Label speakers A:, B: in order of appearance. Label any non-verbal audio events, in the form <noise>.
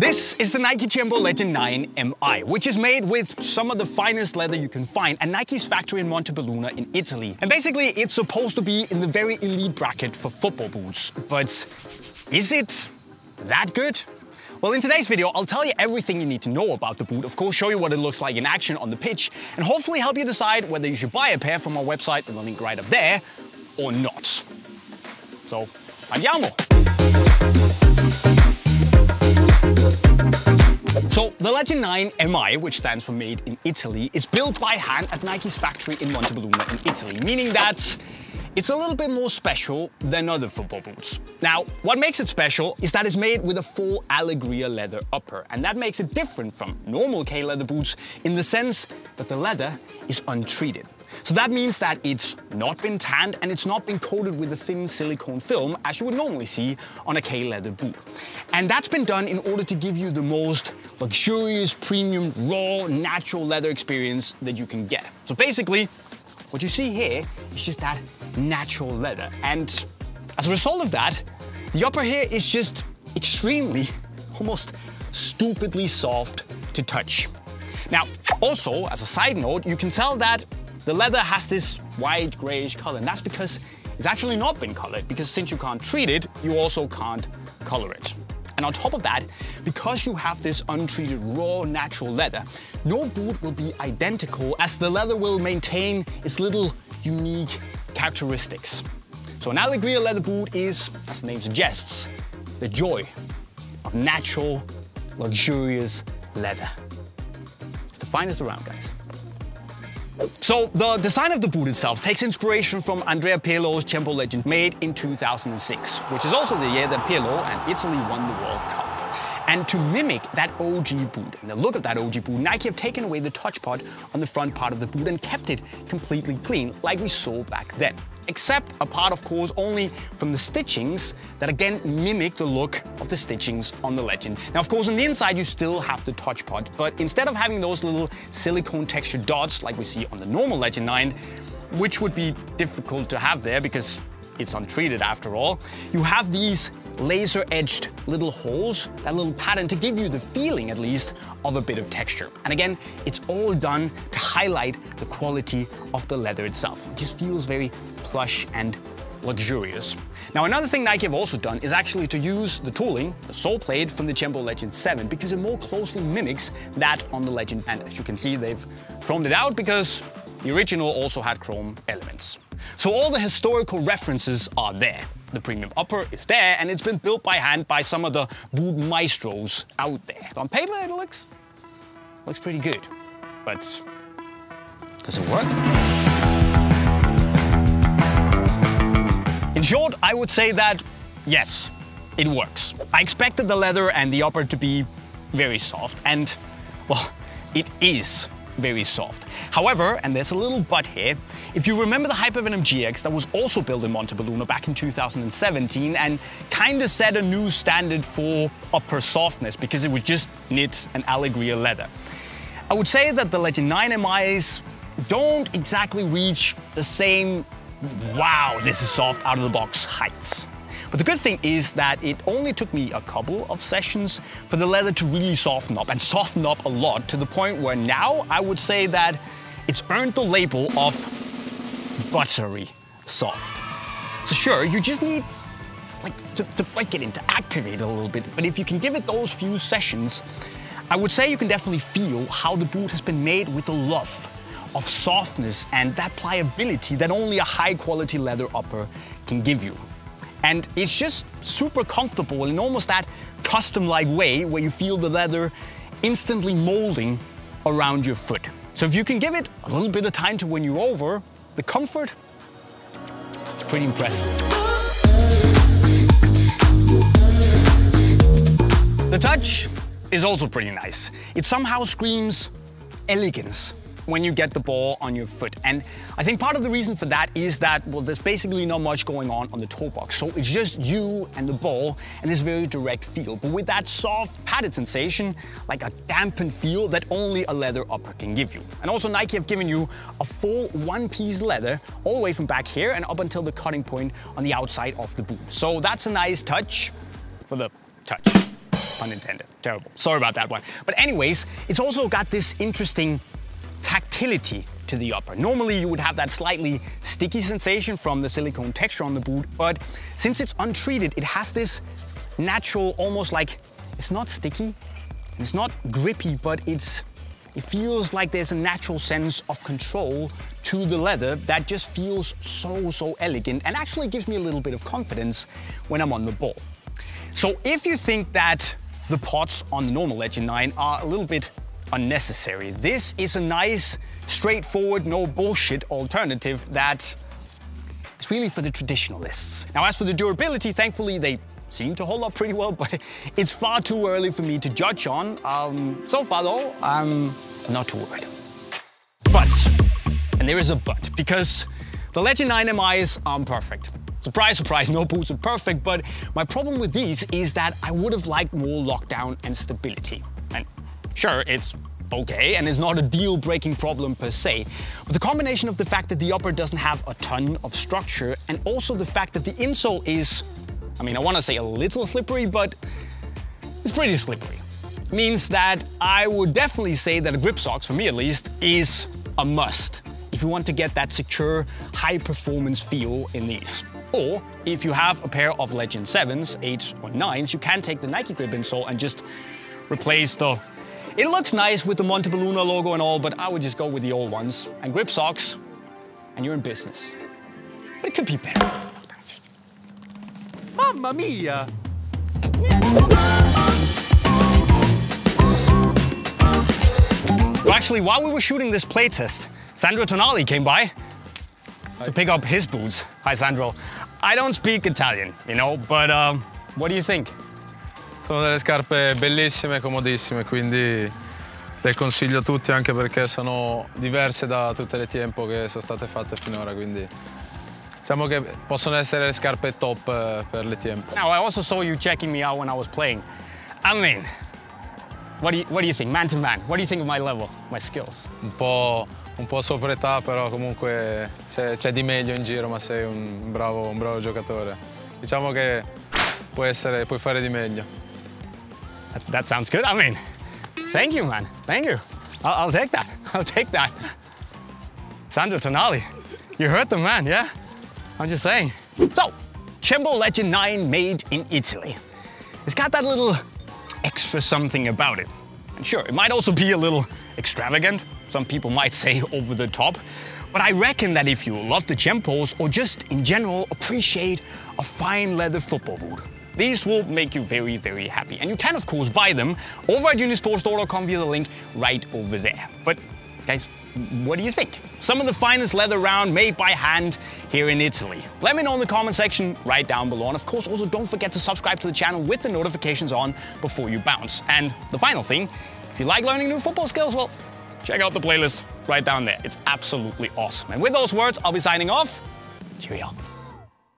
A: This is the Nike Tiempo Legend 9 MI, which is made with some of the finest leather you can find at Nike's factory in Montebelluna in Italy. And basically, it's supposed to be in the very elite bracket for football boots. But is it that good? Well, in today's video, I'll tell you everything you need to know about the boot, of course, show you what it looks like in action on the pitch, and hopefully help you decide whether you should buy a pair from our website, in the link right up there, or not. So, andiamo! So the Legend 9 MI, which stands for Made in Italy, is built by hand at Nike's factory in Montebelluna in Italy, meaning that it's a little bit more special than other football boots. Now, what makes it special is that it's made with a full Alegria leather upper, and that makes it different from normal K-leather boots in the sense that the leather is untreated. So that means that it's not been tanned and it's not been coated with a thin silicone film as you would normally see on a K-leather boot. And that's been done in order to give you the most luxurious, premium, raw, natural leather experience that you can get. So basically, what you see here is just that natural leather. And as a result of that, the upper here is just extremely, almost stupidly soft to touch. Now, also, as a side note, you can tell that the leather has this white grayish color, and that's because it's actually not been colored, because since you can't treat it, you also can't color it. And on top of that, because you have this untreated raw natural leather, no boot will be identical as the leather will maintain its little unique characteristics. So an Alegria leather boot is, as the name suggests, the joy of natural, luxurious leather. It's the finest around, guys. So the design of the boot itself takes inspiration from Andrea Pirlo's Tiempo Legend made in 2006, which is also the year that Pirlo and Italy won the World Cup. And to mimic that OG boot and the look of that OG boot, Nike have taken away the touch pod on the front part of the boot and kept it completely clean, like we saw back then except a part, of course, only from the stitchings that again mimic the look of the stitchings on the Legend. Now, of course, on the inside, you still have the touch pod, but instead of having those little silicone textured dots like we see on the normal Legend 9, which would be difficult to have there because it's untreated after all, you have these laser-edged little holes, that little pattern to give you the feeling, at least, of a bit of texture. And again, it's all done to highlight the quality of the leather itself. It just feels very plush and luxurious. Now another thing Nike have also done is actually to use the tooling, the sole plate from the Tiempo Legend 7 because it more closely mimics that on the Legend and as you can see they've chromed it out because the original also had chrome elements. So all the historical references are there. The premium upper is there and it's been built by hand by some of the boot maestros out there. On paper it looks, looks pretty good, but does it work? In short, I would say that yes, it works. I expected the leather and the upper to be very soft and well, it is very soft. However, and there's a little but here, if you remember the Hypervenom GX that was also built in Montebelluna back in 2017 and kind of set a new standard for upper softness because it was just knit and Alegria leather. I would say that the Legend 9 MIs don't exactly reach the same wow, this is soft out of the box heights. But the good thing is that it only took me a couple of sessions for the leather to really soften up and soften up a lot to the point where now I would say that it's earned the label of buttery soft. So sure, you just need like to, to break it into activate a little bit, but if you can give it those few sessions, I would say you can definitely feel how the boot has been made with the love of softness and that pliability that only a high quality leather upper can give you. And it's just super comfortable in almost that custom-like way where you feel the leather instantly molding around your foot. So if you can give it a little bit of time to win you over, the comfort, it's pretty impressive. The touch is also pretty nice. It somehow screams elegance when you get the ball on your foot. And I think part of the reason for that is that, well, there's basically not much going on on the toe box. So it's just you and the ball and this very direct feel. But with that soft padded sensation, like a dampened feel that only a leather upper can give you. And also Nike have given you a full one-piece leather all the way from back here and up until the cutting point on the outside of the boot. So that's a nice touch for the touch. pun intended. Terrible. Sorry about that one. But anyways, it's also got this interesting tactility to the upper. Normally you would have that slightly sticky sensation from the silicone texture on the boot, but since it's untreated, it has this natural, almost like, it's not sticky, it's not grippy, but it's it feels like there's a natural sense of control to the leather that just feels so, so elegant and actually gives me a little bit of confidence when I'm on the ball. So if you think that the pods on the normal Legend 9 are a little bit unnecessary, this is a nice, straightforward, no bullshit alternative that is really for the traditionalists. Now as for the durability, thankfully they seem to hold up pretty well, <laughs> but it's far too early for me to judge on. Um, so far though, I'm not too worried. But, and there is a but, because the Legend 9 MIs aren't perfect. Surprise, surprise, no boots are perfect, but my problem with these is that I would have liked more lockdown and stability. Sure, it's okay and is not a deal-breaking problem per se. But the combination of the fact that the upper doesn't have a ton of structure and also the fact that the insole is I mean, I want to say a little slippery, but it's pretty slippery. Means that I would definitely say that a grip socks, for me at least, is a must if you want to get that secure, high performance feel in these. Or if you have a pair of Legend 7s, 8s or 9s, you can take the Nike Grip insole and just replace the... It looks nice with the Montebelluna logo and all, but I would just go with the old ones. And grip socks, and you're in business. But it could be better.
B: Mamma mia!
A: Well, actually, while we were shooting this playtest, Sandro Tonali came by to pick up his boots. Hi, Sandro. I don't speak Italian, you know, but um, what do you think?
C: Sono delle scarpe bellissime, comodissime, quindi le consiglio a tutti anche perché sono diverse da tutte le tempo che sono state fatte finora, quindi Diciamo che possono essere le scarpe top eh, per le tempo.
A: Now, I also saw you checking me out when I was playing. I mean, what do you, what do you think, man to man? What do you think of my level, my skills?
C: Un po', un po sopra età, però comunque c'è di meglio in giro, ma sei un bravo, un bravo giocatore. Diciamo che puoi, essere, puoi fare di meglio.
A: That, that, sounds good. I mean, thank you, man. Thank you. I'll, I'll take that. <laughs> I'll take that. Sandro Tonali, you heard the man, yeah? I'm just saying. So, Tiempo Legend 9 made in Italy. It's got that little extra something about it. And sure, it might also be a little extravagant. Some people might say <laughs> over the top. But I reckon that if you love the Tiempos or just in general appreciate a fine leather football boot, these will make you very, very happy. And you can, of course, buy them over at unisportstore.com via the link right over there. But guys, what do you think? Some of the finest leather round made by hand here in Italy. Let me know in the comment section right down below. And of course, also don't forget to subscribe to the channel with the notifications on before you bounce. And the final thing, if you like learning new football skills, well, check out the playlist right down there. It's absolutely awesome. And with those words, I'll be signing off. Cheerio.